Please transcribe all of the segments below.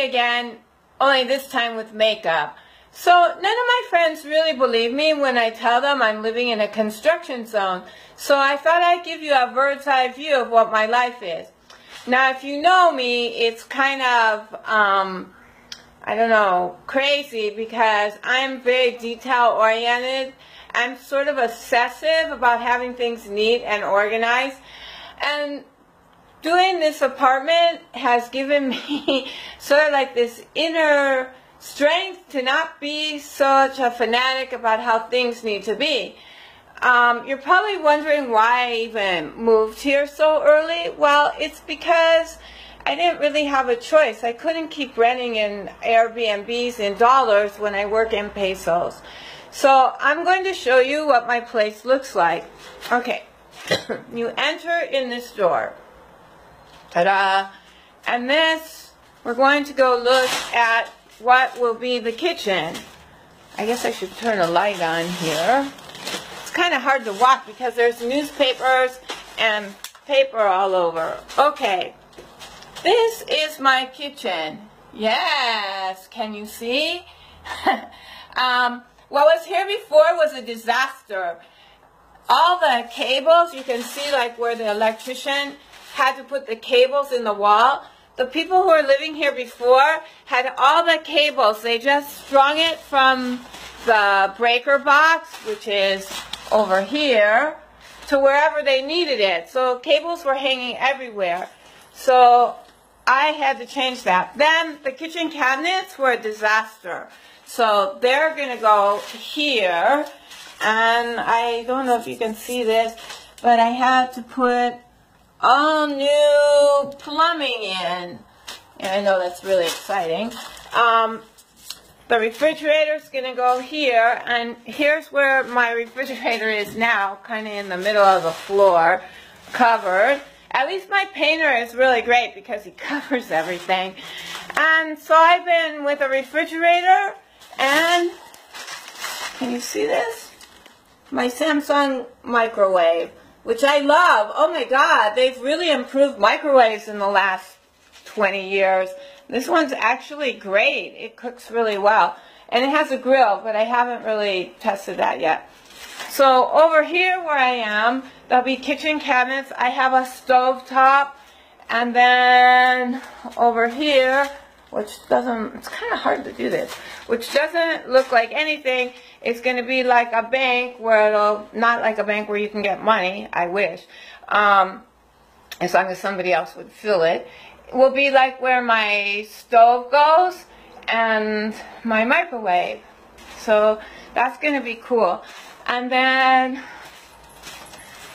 again, only this time with makeup. So none of my friends really believe me when I tell them I'm living in a construction zone. So I thought I'd give you a bird's eye view of what my life is. Now if you know me, it's kind of, um, I don't know, crazy because I'm very detail oriented. I'm sort of obsessive about having things neat and organized. And doing this apartment has given me sort of like this inner strength to not be such a fanatic about how things need to be. Um, you're probably wondering why I even moved here so early. Well, it's because I didn't really have a choice. I couldn't keep renting in Airbnbs in dollars when I work in pesos. So I'm going to show you what my place looks like. Okay, you enter in this door. Ta-da! And this, we're going to go look at what will be the kitchen. I guess I should turn a light on here. It's kind of hard to walk because there's newspapers and paper all over. Okay, this is my kitchen. Yes, can you see? um, what was here before was a disaster. All the cables, you can see like where the electrician had to put the cables in the wall. The people who were living here before had all the cables. They just strung it from the breaker box, which is over here, to wherever they needed it. So cables were hanging everywhere. So I had to change that. Then the kitchen cabinets were a disaster. So they're going to go here. And I don't know if you can see this, but I had to put all new plumbing in. And I know that's really exciting. Um, the refrigerator is going to go here, and here's where my refrigerator is now, kind of in the middle of the floor, covered. At least my painter is really great because he covers everything. And so I've been with a refrigerator, and can you see this? My Samsung microwave which I love. Oh my God, they've really improved microwaves in the last 20 years. This one's actually great. It cooks really well. And it has a grill, but I haven't really tested that yet. So over here where I am, there'll be kitchen cabinets. I have a stove top. And then over here, which doesn't, it's kind of hard to do this, which doesn't look like anything. It's going to be like a bank where it'll, not like a bank where you can get money, I wish, um, as long as somebody else would fill it. It will be like where my stove goes and my microwave. So that's going to be cool. And then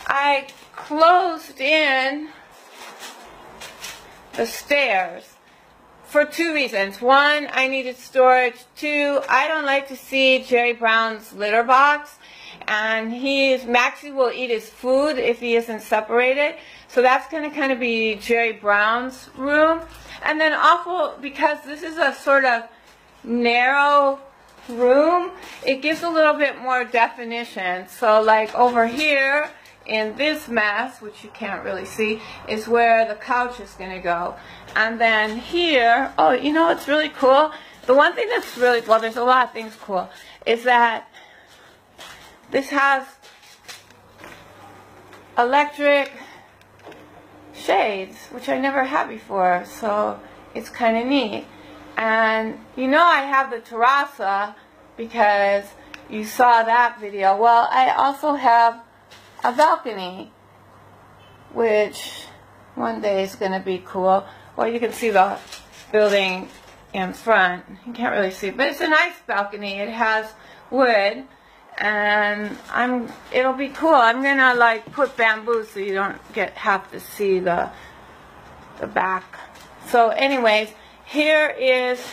I closed in the stairs for two reasons. One, I needed storage. Two, I don't like to see Jerry Brown's litter box. And he's, Maxie will eat his food if he isn't separated. So that's going to kind of be Jerry Brown's room. And then also, because this is a sort of narrow room, it gives a little bit more definition. So like over here, in this mass, which you can't really see, is where the couch is going to go. And then here, oh, you know what's really cool? The one thing that's really, well, there's a lot of things cool, is that this has electric shades, which I never had before, so it's kind of neat. And you know I have the terraza because you saw that video. Well, I also have a balcony, which one day is going to be cool. Well, you can see the building in front. You can't really see, but it's a nice balcony. It has wood, and I'm. It'll be cool. I'm gonna like put bamboo so you don't get have to see the the back. So, anyways, here is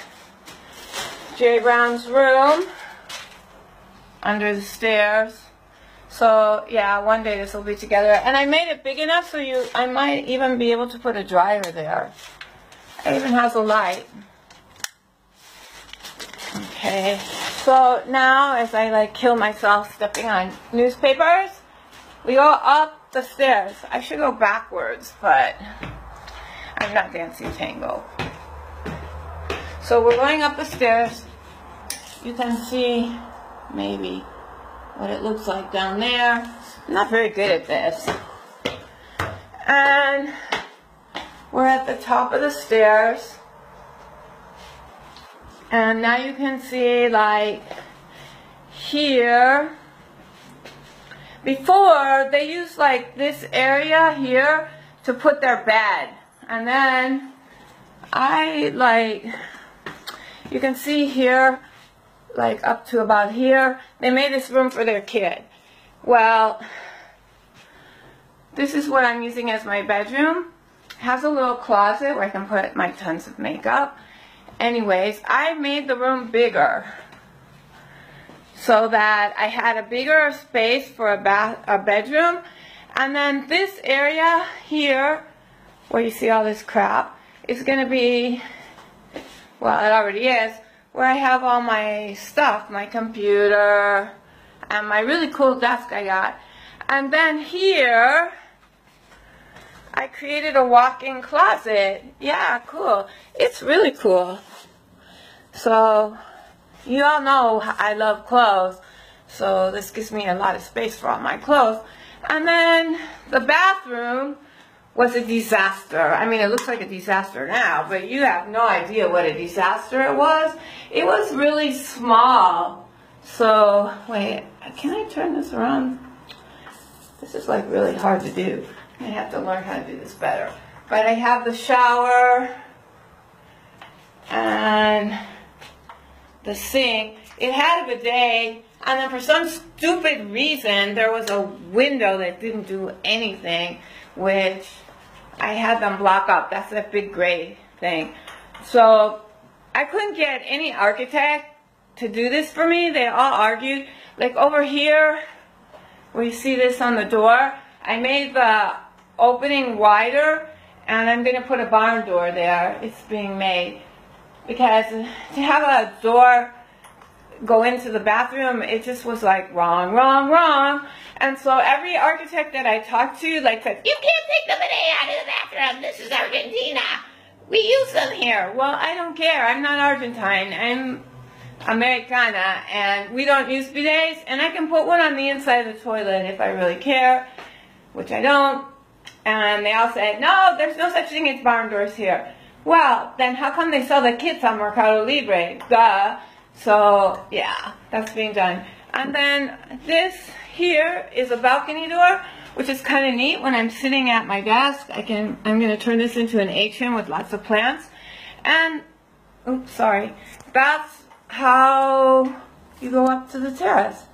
Jay Brown's room under the stairs. So yeah, one day this will be together. And I made it big enough so you, I might even be able to put a dryer there. It even has a light. Okay, so now as I like kill myself stepping on newspapers, we go up the stairs. I should go backwards, but I'm not dancing tango. So we're going up the stairs. You can see maybe what it looks like down there. I'm not very good at this. And we're at the top of the stairs. And now you can see like here. Before they used like this area here to put their bed. And then I like you can see here like up to about here. They made this room for their kid. Well, this is what I'm using as my bedroom. It has a little closet where I can put my tons of makeup. Anyways, I made the room bigger so that I had a bigger space for a bath, a bedroom. And then this area here, where you see all this crap, is going to be, well, it already is, where I have all my stuff, my computer, and my really cool desk I got. And then here, I created a walk-in closet. Yeah, cool. It's really cool. So, you all know I love clothes. So this gives me a lot of space for all my clothes. And then the bathroom was a disaster. I mean, it looks like a disaster now, but you have no idea what a disaster it was. It was really small. So, wait, can I turn this around? This is like really hard to do. I have to learn how to do this better. But I have the shower and the sink. It had a bidet, and then for some stupid reason, there was a window that didn't do anything, which I had them block up. That's a big gray thing. So I couldn't get any architect to do this for me. They all argued. Like over here, where you see this on the door, I made the opening wider, and I'm going to put a barn door there. It's being made because to have a door go into the bathroom, it just was like wrong, wrong, wrong. And so every architect that I talked to like said, you can't take the bidet out of the bathroom. This is Argentina. We use them here. Well, I don't care. I'm not Argentine. I'm Americana and we don't use bidets and I can put one on the inside of the toilet if I really care, which I don't. And they all said, no, there's no such thing as barn doors here. Well, then how come they sell the kits on Mercado Libre? Duh. So, yeah, that's being done. And then this here is a balcony door, which is kind of neat. When I'm sitting at my desk, I can, I'm going to turn this into an atrium with lots of plants. And, oops, sorry. That's how you go up to the terrace.